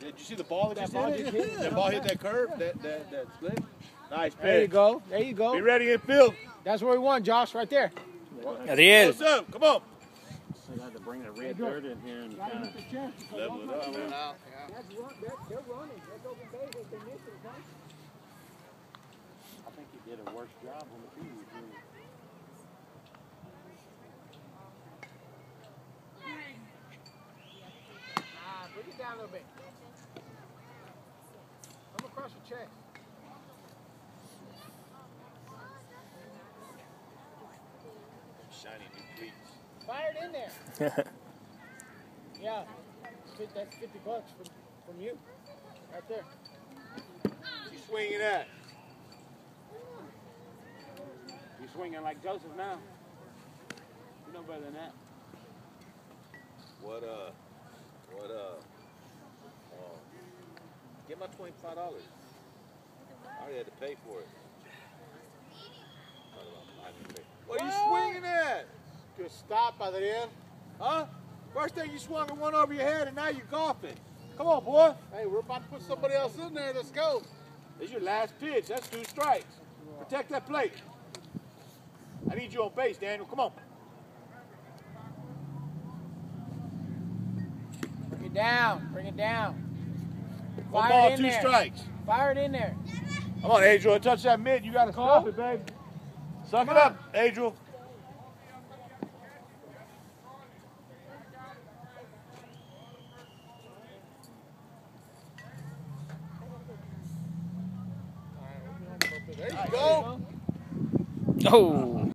Did you see the ball that, That just ball hit? hit. that ball hit that curve, that that that split. Nice There you go. There you go. Be ready in field. That's where we won, Josh, right there. Adriel. What's up? Come on. I had to bring the red dirt in here and kind of. Level it up, man. They're running. That's open base. They missed it. I think he did a worse job on the field. Ah, bring it down a little bit. Come across your chest. Shiny new cleats. Fire it in there. Yeah. That's 50 bucks from, from you. Right there. You swinging at? You swinging like Joseph now. You know better than that. What uh? What uh? Get my twenty five dollars. I already had to pay for it. I didn't pay. What are you swinging at? Just stop, Adrian. Huh? First thing you swung at one over your head, and now you're golfing. Come on, boy. Hey, we're about to put somebody else in there. Let's go. This is your last pitch. That's two strikes. Protect that plate. I need you on base, Daniel. Come on. Bring it down. Bring it down. One Fire ball, two there. strikes. Fire it in there. Come on, Adriel. Touch that mid. You got to stop it, babe. Suck it up, Adriel. There you go. Oh.